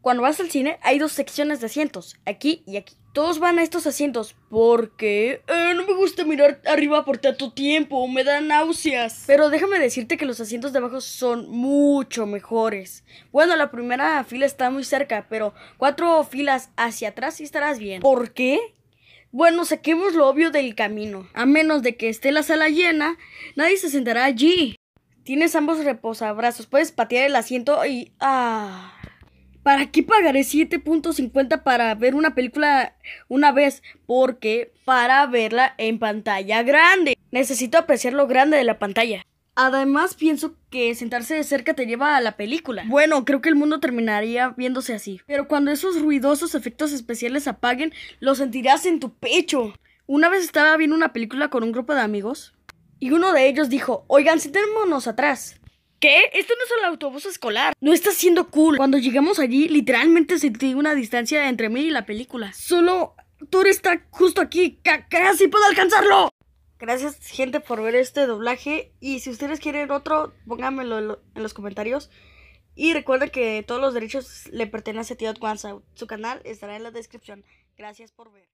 Cuando vas al cine hay dos secciones de asientos, aquí y aquí. Todos van a estos asientos porque eh, no me gusta mirar arriba por tanto tiempo, me da náuseas. Pero déjame decirte que los asientos de abajo son mucho mejores. Bueno, la primera fila está muy cerca, pero cuatro filas hacia atrás y estarás bien. ¿Por qué? Bueno, saquemos lo obvio del camino. A menos de que esté la sala llena, nadie se sentará allí. Tienes ambos reposabrazos, puedes patear el asiento y... ¡Ah! ¿Para qué pagaré 7.50 para ver una película una vez? Porque para verla en pantalla grande. Necesito apreciar lo grande de la pantalla. Además, pienso que sentarse de cerca te lleva a la película. Bueno, creo que el mundo terminaría viéndose así. Pero cuando esos ruidosos efectos especiales apaguen, lo sentirás en tu pecho. Una vez estaba viendo una película con un grupo de amigos y uno de ellos dijo, oigan, sentémonos atrás. ¿Qué? Esto no es el autobús escolar. No está siendo cool. Cuando llegamos allí, literalmente sentí una distancia entre mí y la película. Solo Thor está justo aquí. casi puedo alcanzarlo. Gracias, gente, por ver este doblaje. Y si ustedes quieren otro, pónganmelo en los comentarios. Y recuerden que todos los derechos le pertenecen a Tío Kwanzaa. Su canal estará en la descripción. Gracias por ver.